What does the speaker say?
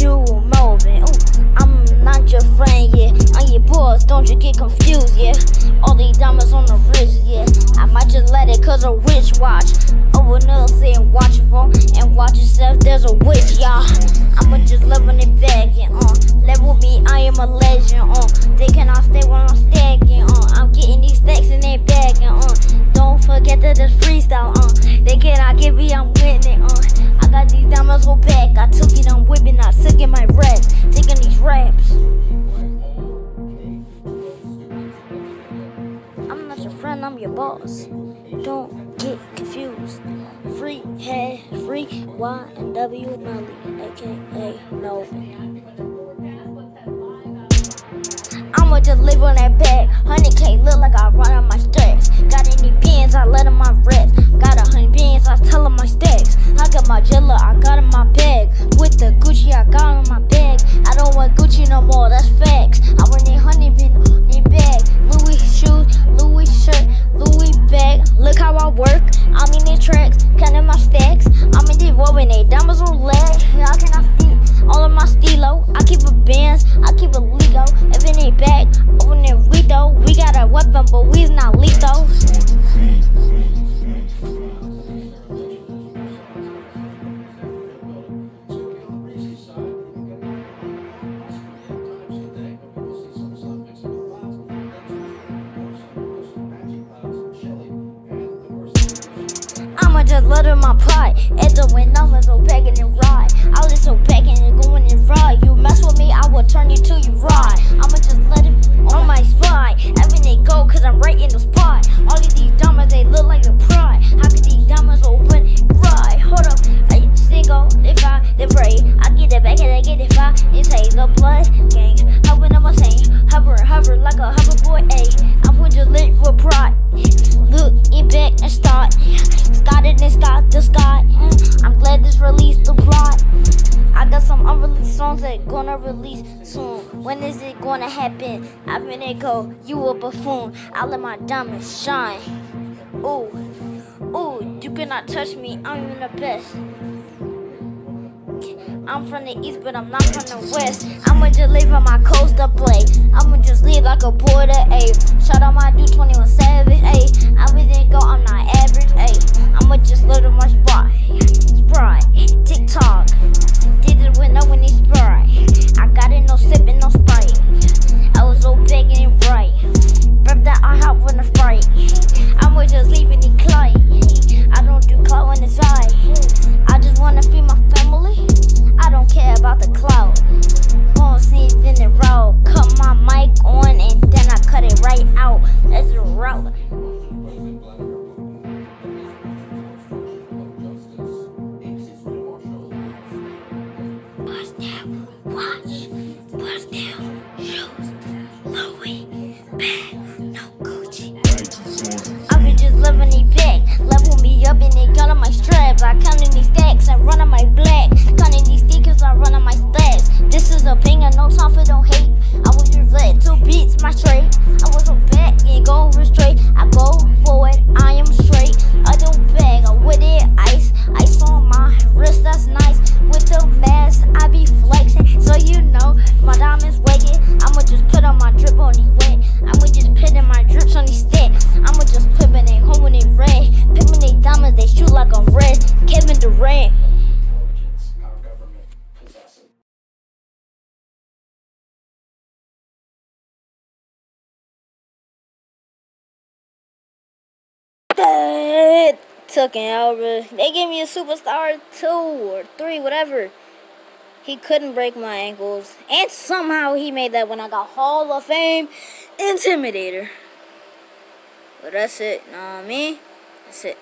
you moving. Ooh, I'm not your friend, yeah. I'm your boss, don't you get confused, yeah. All these diamonds on the wrist, yeah. I might just let it cause a wish watch. Open up, say and watch your phone and watch yourself, there's a witch, y'all. I'ma just loving it back, yeah. Uh, level me, I am a legend, uh. They cannot stay when I'm stacking, uh. I'm getting these things. songs that gonna release soon. When is it gonna happen? I've been mean, go, you a buffoon. I let my diamonds shine. Ooh, ooh, you cannot touch me. I'm in the best. I'm from the east, but I'm not from the west. I'ma just leave on my coast to play. I'ma just live like a border, ayy. Shout out my dude 21 Savage, ayy. I within go, I'm not average, ayy. I'ma just live my spot. sprite, TikTok. I count in these stacks. And run on my took an L. They gave me a superstar two or three, whatever. He couldn't break my ankles. And somehow he made that when I got Hall of Fame Intimidator. But that's it, nah, me, That's it.